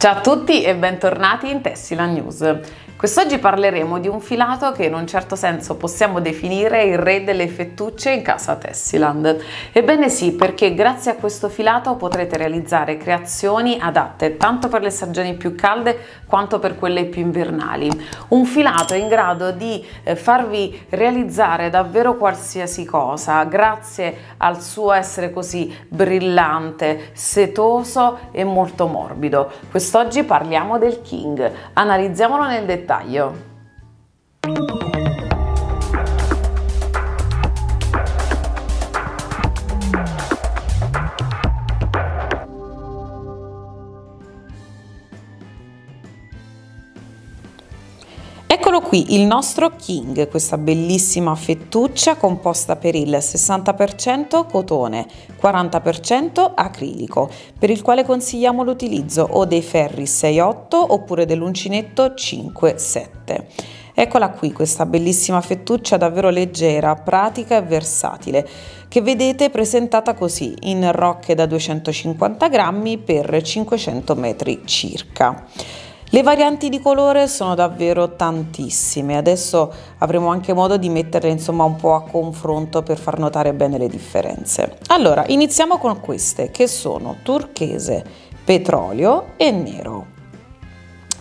Ciao a tutti e bentornati in Tessila News. Quest'oggi parleremo di un filato che in un certo senso possiamo definire il re delle fettucce in casa Tessiland. Ebbene sì, perché grazie a questo filato potrete realizzare creazioni adatte tanto per le stagioni più calde quanto per quelle più invernali. Un filato in grado di eh, farvi realizzare davvero qualsiasi cosa grazie al suo essere così brillante, setoso e molto morbido. Quest'oggi parliamo del King, analizziamolo nel dettaglio dettaglio. Qui il nostro King, questa bellissima fettuccia composta per il 60% cotone, 40% acrilico, per il quale consigliamo l'utilizzo o dei ferri 6-8 oppure dell'uncinetto 5-7. Eccola qui questa bellissima fettuccia davvero leggera, pratica e versatile, che vedete presentata così in rocche da 250 grammi per 500 metri circa. Le varianti di colore sono davvero tantissime, adesso avremo anche modo di metterle insomma un po' a confronto per far notare bene le differenze. Allora, iniziamo con queste che sono turchese, petrolio e nero.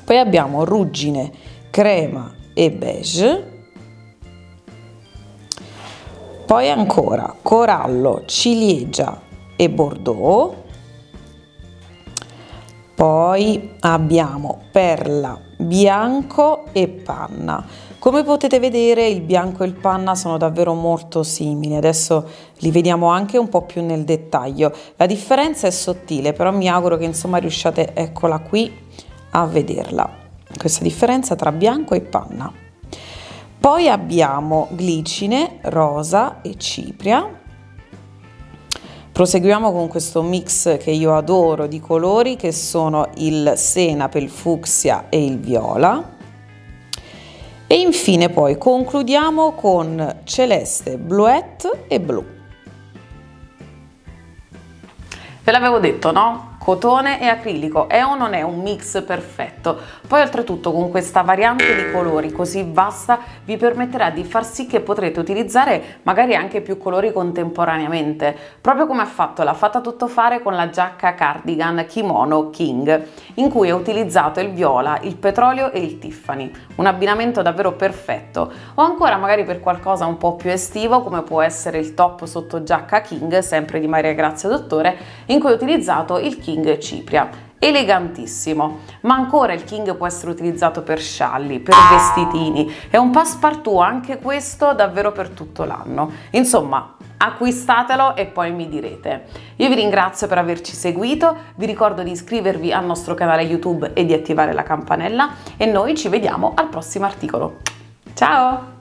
Poi abbiamo ruggine, crema e beige. Poi ancora corallo, ciliegia e bordeaux poi abbiamo perla, bianco e panna. Come potete vedere il bianco e il panna sono davvero molto simili, adesso li vediamo anche un po' più nel dettaglio. La differenza è sottile, però mi auguro che insomma riusciate, eccola qui, a vederla. Questa differenza tra bianco e panna. Poi abbiamo glicine, rosa e cipria Proseguiamo con questo mix che io adoro di colori che sono il senape, il fucsia e il viola. E infine poi concludiamo con celeste, bluette e blu. Ve l'avevo detto, no? Cotone e acrilico. È o non è un mix perfetto? Poi oltretutto con questa variante di colori così vasta vi permetterà di far sì che potrete utilizzare magari anche più colori contemporaneamente proprio come ha fatto l'ha fatta tutto fare con la giacca cardigan kimono king in cui ha utilizzato il viola il petrolio e il tiffany. Un abbinamento davvero perfetto. O ancora magari per qualcosa un po' più estivo come può essere il top sotto giacca king sempre di Maria Grazia Dottore in cui ho utilizzato il king King Cipria. Elegantissimo ma ancora il king può essere utilizzato per scialli per vestitini. È un passepartout anche questo davvero per tutto l'anno. Insomma acquistatelo e poi mi direte. Io vi ringrazio per averci seguito vi ricordo di iscrivervi al nostro canale youtube e di attivare la campanella e noi ci vediamo al prossimo articolo. Ciao